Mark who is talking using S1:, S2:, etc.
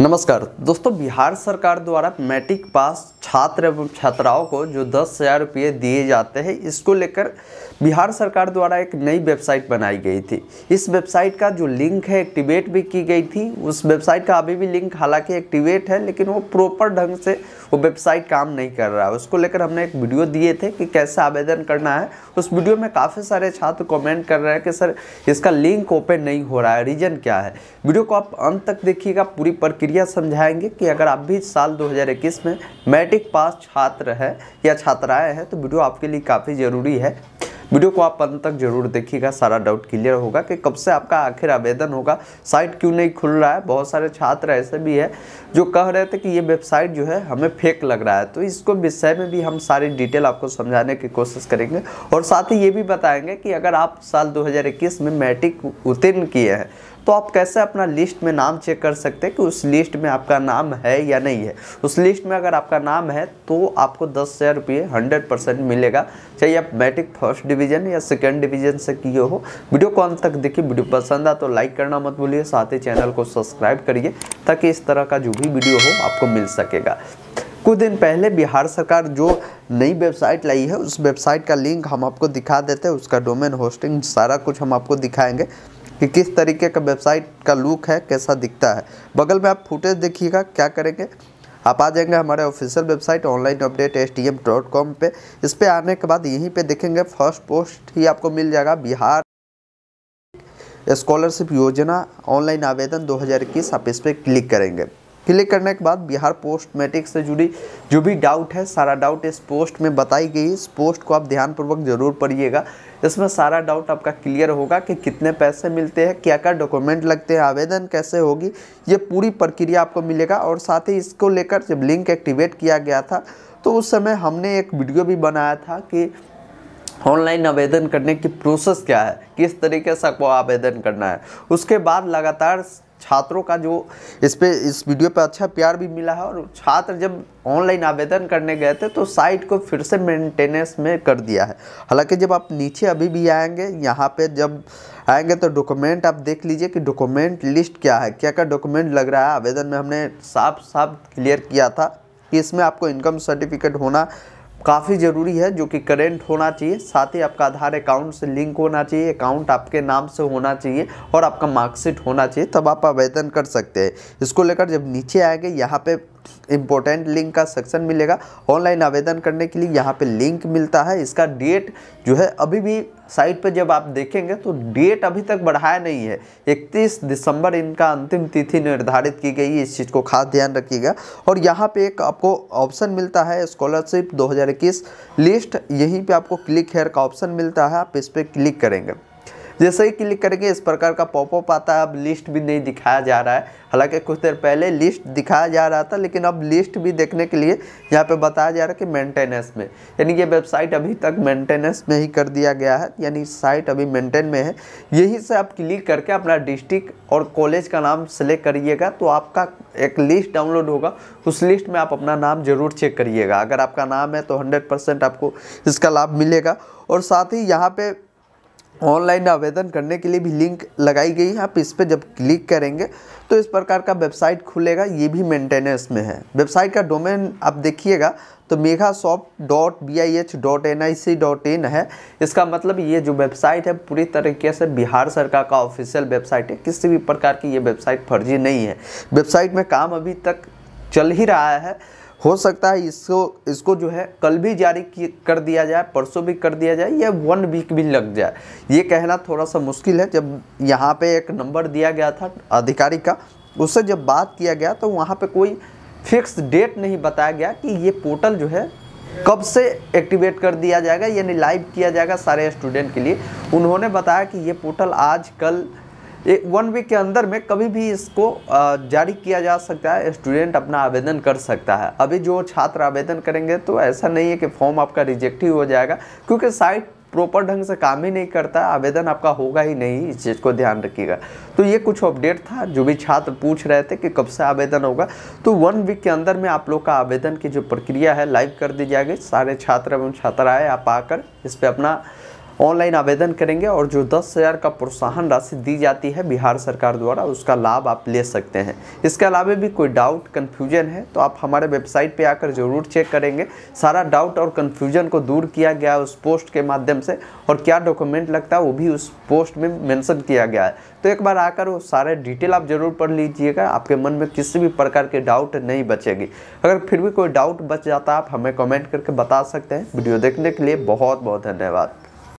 S1: नमस्कार। दोस्तों, बिहार सरकार द्वारा मैट्रिक पास छात्र एवं छात्राओं को जो दस हज़ार रुपये दिए जाते हैं, इसको लेकर बिहार सरकार द्वारा एक नई वेबसाइट बनाई गई थी। इस वेबसाइट का जो लिंक है, एक्टिवेट भी की गई थी। उस वेबसाइट का अभी भी लिंक हालाँकि एक्टिवेट है, लेकिन वो प्रॉपर ढंग से वो वेबसाइट काम नहीं कर रहा है। उसको लेकर हमने एक वीडियो दिए थे कि कैसे आवेदन करना है। उस वीडियो में काफ़ी सारे छात्र कमेंट कर रहे हैं कि, सर, इसका लिंक ओपन नहीं हो रहा है। रीजन क्या है? वीडियो को आप अंत तक देखिएगा, पूरी प्रक्रिया समझाएँगे कि अगर आप भी साल 2021 में मैट्रिक पास छात्र है या छात्राएँ हैं तो वीडियो आपके लिए काफ़ी ज़रूरी है। वीडियो को आप अंत तक ज़रूर देखिएगा, सारा डाउट क्लियर होगा कि कब से आपका आखिर आवेदन होगा। साइट क्यों नहीं खुल रहा है? बहुत सारे छात्र ऐसे भी है जो कह रहे थे कि ये वेबसाइट जो है हमें फेक लग रहा है। तो इसको विषय में भी हम सारी डिटेल आपको समझाने की कोशिश करेंगे और साथ ही ये भी बताएँगे कि अगर आप साल 2021 में मैट्रिक उत्तीर्ण किए हैं तो आप कैसे अपना लिस्ट में नाम चेक कर सकते हैं कि उस लिस्ट में आपका नाम है या नहीं है? उस लिस्ट में अगर आपका नाम है तो आपको दस हज़ार रुपये हंड्रेड परसेंट मिलेगा। चाहे आप मैट्रिक फ़र्स्ट डिवीज़न या सेकेंड डिवीज़न से किए हो, वीडियो को अंत तक देखिए। वीडियो पसंद आ तो लाइक करना मत भूलिए। साथ ही चैनल को सब्सक्राइब करिए, ताकि इस तरह का जो भी वीडियो हो, आपको मिल सकेगा। कुछ दिन पहले बिहार सरकार जो नई वेबसाइट लाई है, उस वेबसाइट का लिंक हम आपको दिखा देते हैं। उसका डोमेन होस्टिंग सारा कुछ हम आपको दिखाएँगे। कि किस तरीके का वेबसाइट का लुक है, कैसा दिखता है। बगल में आप फुटेज देखिएगा, क्या करेंगे? आप आ जाएँगे हमारे official website online update S T M dot com पर इस पर आने के बाद यहीं पे देखेंगे फ़र्स्ट पोस्ट ही आपको मिल जाएगा, बिहार स्कॉलरशिप योजना ऑनलाइन आवेदन 2021 आप इस पर क्लिक करेंगे। क्लिक करने के बाद बिहार पोस्ट मैट्रिक से जुड़ी जो भी डाउट है, सारा डाउट इस पोस्ट में बताई गई। इस पोस्ट को आप ध्यानपूर्वक ज़रूर पढ़िएगा। इसमें सारा डाउट आपका क्लियर होगा कि कितने पैसे मिलते हैं क्या क्या डॉक्यूमेंट लगते हैं, आवेदन कैसे होगी, ये पूरी प्रक्रिया आपको मिलेगा। और साथ ही इसको लेकर जब लिंक एक्टिवेट किया गया था तो उस समय हमने एक वीडियो भी बनाया था कि ऑनलाइन आवेदन करने की प्रोसेस क्या है? किस तरीके से आपको आवेदन करना है? उसके बाद लगातार छात्रों का जो इस पे, इस वीडियो पे अच्छा प्यार भी मिला है और छात्र जब ऑनलाइन आवेदन करने गए थे तो साइट को फिर से मेंटेनेंस में कर दिया है। हालाँकि जब आप नीचे अभी भी आएँगे, यहाँ पे जब आएँगे तो डॉक्यूमेंट आप देख लीजिए कि डॉक्यूमेंट लिस्ट क्या है, क्या क्या डॉक्यूमेंट लग रहा है। आवेदन में हमने साफ़ साफ़ क्लियर किया था कि इसमें आपको इनकम सर्टिफिकेट होना काफ़ी ज़रूरी है जो कि करेंट होना चाहिए। साथ ही आपका आधार अकाउंट से लिंक होना चाहिए अकाउंट आपके नाम से होना चाहिए और आपका मार्कशीट होना चाहिए, तब आप आवेदन कर सकते हैं। इसको लेकर जब नीचे आएँगे, यहाँ पे इम्पोर्टेंट लिंक का सेक्शन मिलेगा। ऑनलाइन आवेदन करने के लिए यहाँ पे लिंक मिलता है। इसका डेट जो है, अभी भी साइट पे जब आप देखेंगे तो डेट अभी तक बढ़ाया नहीं है। 31 दिसंबर इनका अंतिम तिथि निर्धारित की गई है। इस चीज़ को खास ध्यान रखिएगा। और यहाँ पे एक आपको ऑप्शन मिलता है स्कॉलरशिप 2021 लिस्ट यहीं पे आपको क्लिक हेयर का ऑप्शन मिलता है। आप इस पर क्लिक करेंगे। जैसे ही क्लिक करेंगे, इस प्रकार का पॉपअप आता है। अब लिस्ट भी नहीं दिखाया जा रहा है। हालाँकि कुछ देर पहले लिस्ट दिखाया जा रहा था, लेकिन अब लिस्ट भी देखने के लिए यहाँ पे बताया जा रहा है कि मेंटेनेंस में। यानी ये वेबसाइट अभी तक मेंटेनेंस में ही कर दिया गया है। यानी साइट अभी मेंटेन में है। यही से आप क्लिक करके अपना डिस्ट्रिक्ट और कॉलेज का नाम सेलेक्ट करिएगा तो आपका एक लिस्ट डाउनलोड होगा। उस लिस्ट में आप अपना नाम ज़रूर चेक करिएगा। अगर आपका नाम है तो हंड्रेड आपको इसका लाभ मिलेगा। और साथ ही यहाँ पे ऑनलाइन आवेदन करने के लिए भी लिंक लगाई गई है, आप इस पर जब क्लिक करेंगे तो इस प्रकार का वेबसाइट खुलेगा, ये भी मेंटेनेंस में है। वेबसाइट का डोमेन आप देखिएगा तो Megha soft dot B I H dot N I C dot in है। इसका मतलब ये जो वेबसाइट है, पूरी तरीके से बिहार सरकार का ऑफिशियल वेबसाइट है, किसी भी प्रकार की ये वेबसाइट फर्जी नहीं है। वेबसाइट में काम अभी तक चल ही रहा है हो सकता है इसको इसको जो है कल भी जारी कर दिया जाए, परसों भी कर दिया जाए, या वन वीक भी लग जाए। ये कहना थोड़ा सा मुश्किल है। जब यहाँ पे एक नंबर दिया गया था अधिकारी का, उससे जब बात किया गया तो वहाँ पे कोई फिक्स डेट नहीं बताया गया कि ये पोर्टल जो है कब से एक्टिवेट कर दिया जाएगा, यानी लाइव किया जाएगा सारे स्टूडेंट के लिए। उन्होंने बताया कि ये पोर्टल आज कल एक वन वीक के अंदर में कभी भी इसको जारी किया जा सकता है स्टूडेंट अपना आवेदन कर सकता है। अभी जो छात्र आवेदन करेंगे तो ऐसा नहीं है कि फॉर्म आपका रिजेक्ट ही हो जाएगा, क्योंकि साइट प्रॉपर ढंग से काम ही नहीं करता, आवेदन आपका होगा ही नहीं, इस चीज़ को ध्यान रखिएगा। तो ये कुछ अपडेट था, जो भी छात्र पूछ रहे थे कि कब से आवेदन होगा। तो वन वीक के अंदर में आप लोग का आवेदन की जो प्रक्रिया है लाइव कर दी जाएगी। सारे छात्र एवं छात्राएँ आप आकर इस पर अपना ऑनलाइन आवेदन करेंगे और जो दस हज़ार का प्रोत्साहन राशि दी जाती है बिहार सरकार द्वारा, उसका लाभ आप ले सकते हैं। इसके अलावा भी कोई डाउट कन्फ्यूज़न है तो आप हमारे वेबसाइट पर आकर ज़रूर चेक करेंगे। सारा डाउट और कन्फ्यूज़न को दूर किया गया उस पोस्ट के माध्यम से, और क्या डॉक्यूमेंट लगता है वो भी उस पोस्ट में मैंसन किया गया है। तो एक बार आकर वो सारे डिटेल आप ज़रूर पढ़ लीजिएगा, आपके मन में किसी भी प्रकार के डाउट नहीं बचेगी। अगर फिर भी कोई डाउट बच जाता है, आप हमें कमेंट करके बता सकते हैं। वीडियो देखने के लिए बहुत बहुत धन्यवाद।